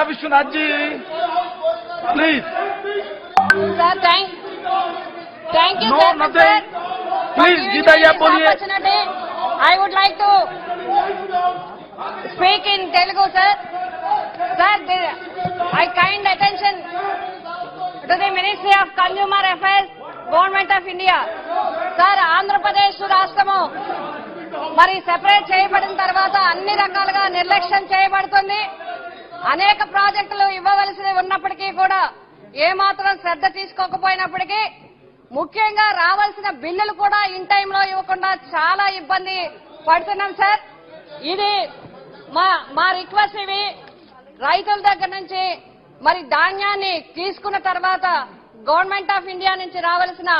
Office అజ్జి please Thank you, no, sir. nothing. Please, Gitaya Poliye. I would like to speak in Telugu, sir. Sir, I kind attention to the Ministry of Consumer Affairs, Government of India. Sir, Andhra Pradesh రాష్ట్రము మరి separate చేయబడిన తర్వాత అన్ని రకాలుగా నిర్లక్ష్యం చేయబడుతుంది అనేక ప్రాజెక్టులు ఇవ్వవలసి ఉన్నప్పటికీ కూడా ఏమాత్రం శ్రద్ధ తీసుకోకపోయినప్పటికీ ముఖ్యంగా రావాల్సిన బిల్లులు కూడా ఇన్ టైంలో ఇవ్వకుండా చాలా ఇబ్బంది పడుతున్నాం సార్. ఇది మా మా రిక్వెస్ట్ ఇవి. రైతుల దగ్గర నుంచి మరి ధాన్యాన్ని తీసుకున్న తర్వాత గవర్నమెంట్ ఆఫ్ ఇండియా నుంచి రావాల్సిన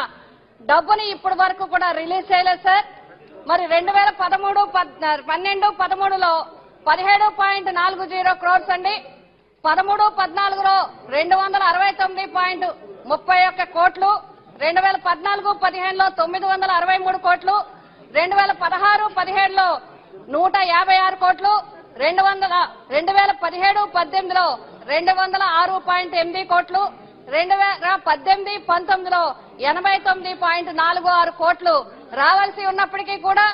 డబ్బుని ఇప్పటి వరకు కూడా రిలీజ్ చేయలేదు సార్. మరి రెండు వేల పదమూడు పన్నెండు పదమూడులో పదిహేడు పాయింట్ నాలుగు జీరో క్రోర్స్ అండి. పదమూడు పద్నాలుగులో రెండు వందల అరవై తొమ్మిది పాయింట్ ముప్పై ఒక్క కోట్లు. రెండు వేల పద్నాలుగు పదిహేనులో తొమ్మిది వందల అరవై మూడు కోట్లు. రెండు వేల పదహారు పదిహేడులో నూట యాభై ఆరు కోట్లు. రెండు వందల రెండు వేల పదిహేడు పద్దెనిమిదిలో రెండు వందల ఆరు పాయింట్ ఎనిమిది కోట్లు. రెండు వేల పద్దెనిమిది పంతొమ్మిదిలో ఎనభై తొమ్మిది పాయింట్ నాలుగు ఆరు కోట్లు. రావాల్సి ఉన్నప్పటికీ కూడా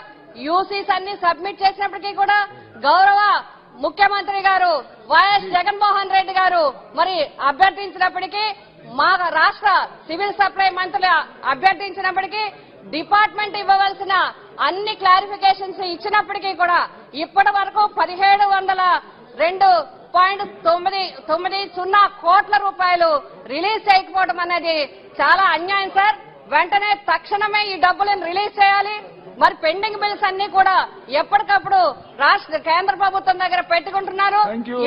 యూసీస్ అన్ని సబ్మిట్ చేసినప్పటికీ కూడా గౌరవ ముఖ్యమంత్రి గారు వైఎస్ జగన్మోహన్ రెడ్డి గారు మరి అభ్యర్థించినప్పటికీ మా రాష్ట్ర సివిల్ సప్లై మంత్రులు అభ్యర్థించినప్పటికీ డిపార్ట్మెంట్ ఇవ్వవలసిన అన్ని క్లారిఫికేషన్స్ ఇచ్చినప్పటికీ కూడా ఇప్పటి వరకు పదిహేడు వందల రెండు పాయింట్ తొమ్మిది తొమ్మిది సున్నా కోట్ల రూపాయలు రిలీజ్ చేయకపోవడం అనేది చాలా అన్యాయం సార్. వెంటనే తక్షణమే ఈ డబ్బులను రిలీజ్ చేయాలి. మరి పెండింగ్ బిల్స్ అన్ని కూడా ఎప్పటికప్పుడు రాష్ట్ర కేంద్ర ప్రభుత్వం దగ్గర పెట్టుకుంటున్నారు.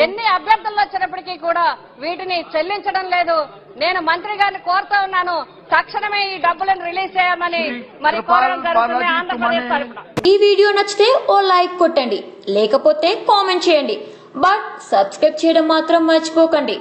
ఎన్ని అభ్యర్థులు వచ్చినప్పటికీ కూడా వీటిని చెల్లించడం లేదు. నేను మంత్రి గారిని కోరుతా ఉన్నాను. తక్షణమే ఈ డబ్బులను రిలీజ్ చేయమని మరి కోరడం జరుగుతుంది ఆంధ్రప్రదేశ్. తరఫున. ఈ వీడియో నచ్చితే ఓ లైక్ కొట్టండి. లేకపోతే కామెంట్ చేయండి. బట్ సబ్స్క్రైబ్ చేయడం మాత్రం మర్చిపోకండి.